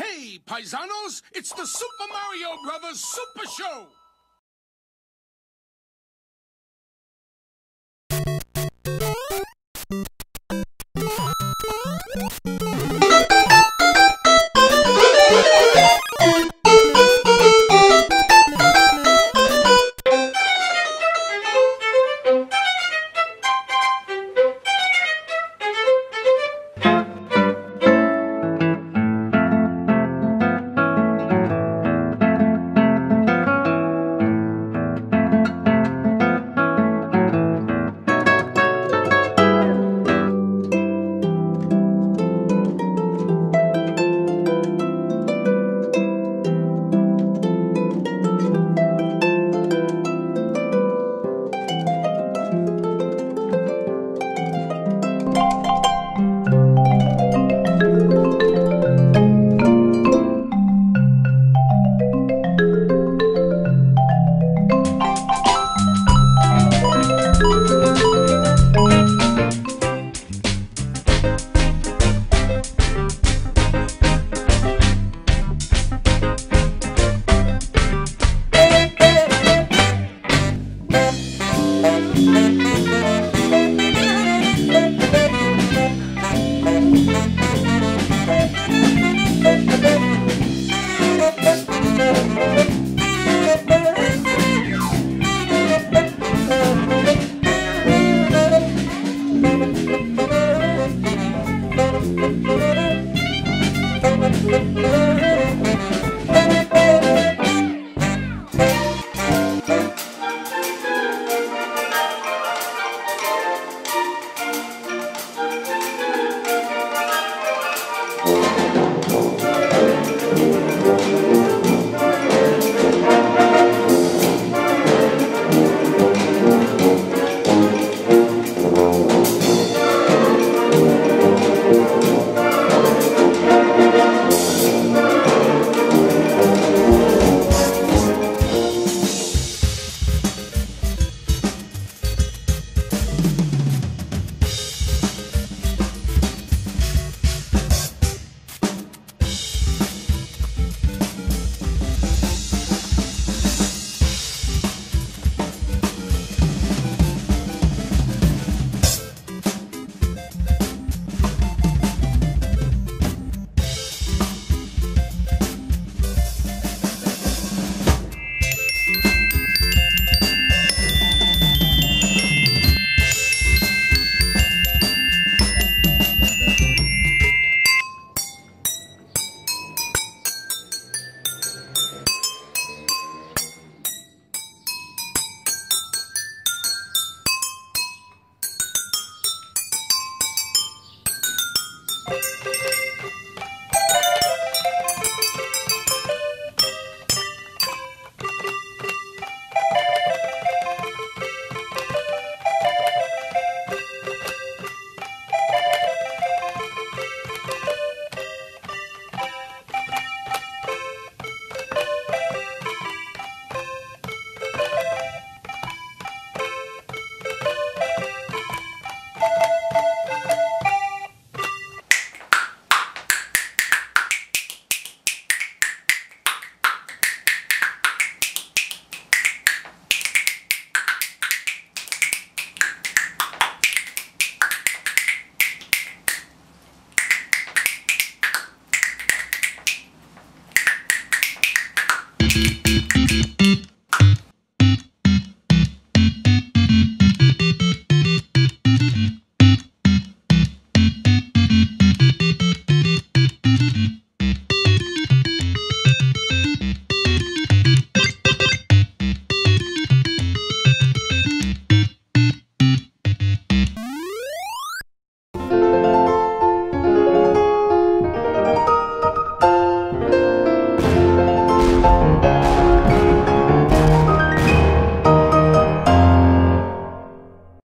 Hey, paisanos, it's the Super Mario Brothers Super Show! Música